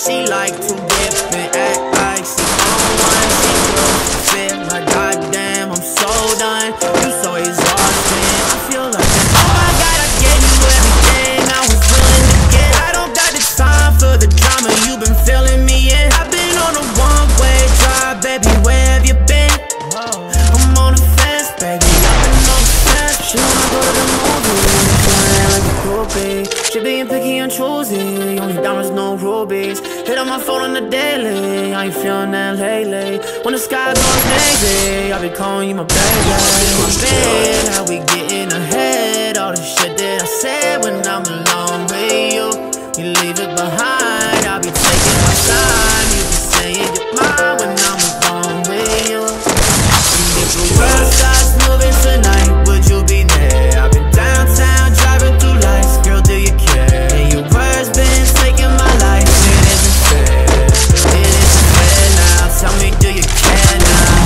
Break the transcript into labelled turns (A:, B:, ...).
A: she like to Picky and choosy, only diamonds, no rubies. Hit on my phone on the daily, I ain't feeling that lately. When the sky goes hazy, I be calling you my baby. My bed, how we getting ahead? All the shit that I said when I'm alone with you, you leave it behind. I be taking my time, you be saying do you